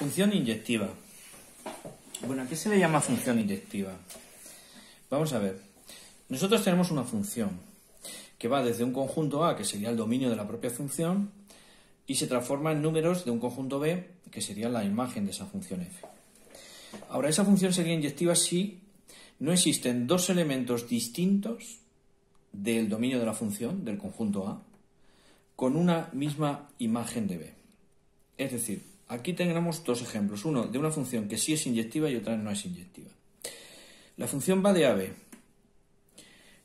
Función inyectiva. Bueno, ¿a qué se le llama función inyectiva? Vamos a ver. Nosotros tenemos una función que va desde un conjunto A, que sería el dominio de la propia función, y se transforma en números de un conjunto B, que sería la imagen de esa función f. Ahora, esa función sería inyectiva si no existen dos elementos distintos del dominio de la función, del conjunto A, con una misma imagen de B. Es decir, aquí tenemos dos ejemplos, uno de una función que sí es inyectiva y otra no es inyectiva. La función va de a b.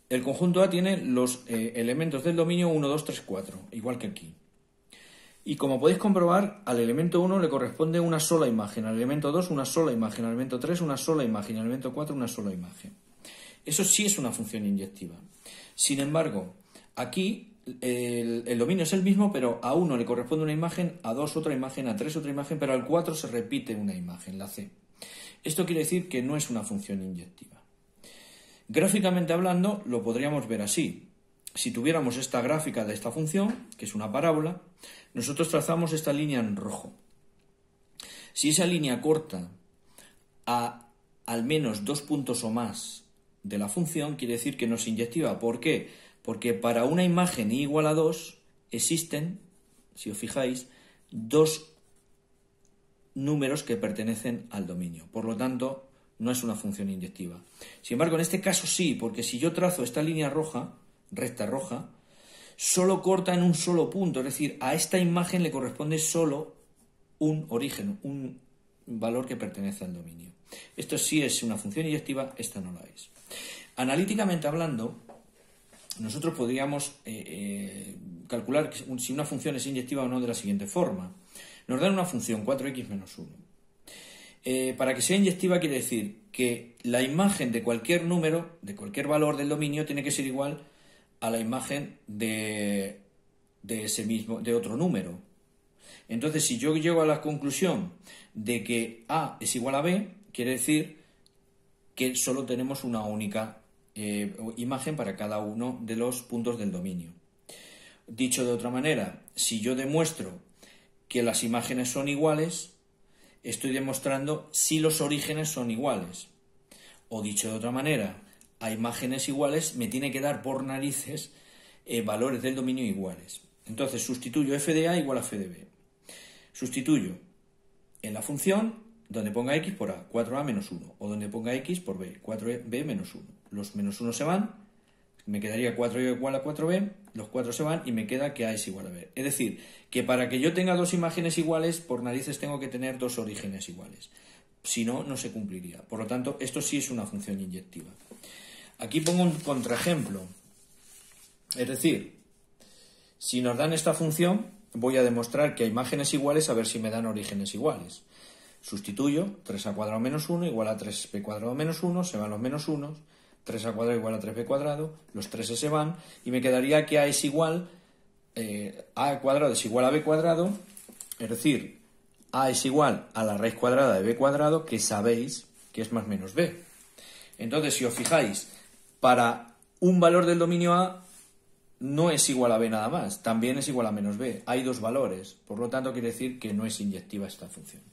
El conjunto A tiene los eh, elementos del dominio 1, 2, 3, 4, igual que aquí. Y como podéis comprobar, al elemento 1 le corresponde una sola imagen, al elemento 2 una sola imagen, al elemento 3 una sola imagen, al elemento 4 una sola imagen. Eso sí es una función inyectiva. Sin embargo, aquí el, dominio es el mismo, pero a uno le corresponde una imagen, a dos otra imagen, a tres otra imagen, pero al cuatro se repite una imagen, la C. Esto quiere decir que no es una función inyectiva. Gráficamente hablando, lo podríamos ver así. Si tuviéramos esta gráfica de esta función, que es una parábola, nosotros trazamos esta línea en rojo. Si esa línea corta a al menos dos puntos o más de la función, quiere decir que no es inyectiva. ¿Por qué? Porque para una imagen igual a 2 existen, si os fijáis, dos números que pertenecen al dominio. Por lo tanto, no es una función inyectiva. Sin embargo, en este caso sí, porque si yo trazo esta línea roja, recta roja, solo corta en un solo punto, es decir, a esta imagen le corresponde solo un origen, un valor que pertenece al dominio. Esto sí es una función inyectiva, esta no la es. Analíticamente hablando, nosotros podríamos eh, eh, calcular si una función es inyectiva o no de la siguiente forma. Nos dan una función 4x menos 1. Eh, para que sea inyectiva quiere decir que la imagen de cualquier número, de cualquier valor del dominio, tiene que ser igual a la imagen de, de ese mismo, de otro número. Entonces, si yo llego a la conclusión de que A es igual a B, quiere decir que solo tenemos una única eh, imagen para cada uno de los puntos del dominio. Dicho de otra manera, si yo demuestro que las imágenes son iguales, estoy demostrando si los orígenes son iguales. O dicho de otra manera, a imágenes iguales me tiene que dar por narices eh, valores del dominio iguales. Entonces sustituyo f de a igual a f de b. Sustituyo en la función donde ponga x por a, 4a menos 1, o donde ponga x por b, 4b menos 1 los menos 1 se van, me quedaría 4 igual a 4b, los 4 se van y me queda que a es igual a b. Es decir, que para que yo tenga dos imágenes iguales, por narices tengo que tener dos orígenes iguales. Si no, no se cumpliría. Por lo tanto, esto sí es una función inyectiva. Aquí pongo un contraejemplo. Es decir, si nos dan esta función, voy a demostrar que hay imágenes iguales a ver si me dan orígenes iguales. Sustituyo 3a cuadrado menos 1 igual a 3b cuadrado menos 1, se van los menos 1, 3a cuadrado igual a 3b cuadrado, los 3 se van y me quedaría que a es igual, eh, a cuadrado es igual a b cuadrado, es decir, a es igual a la raíz cuadrada de b cuadrado, que sabéis que es más menos b. Entonces, si os fijáis, para un valor del dominio a no es igual a b nada más, también es igual a menos b. Hay dos valores, por lo tanto quiere decir que no es inyectiva esta función.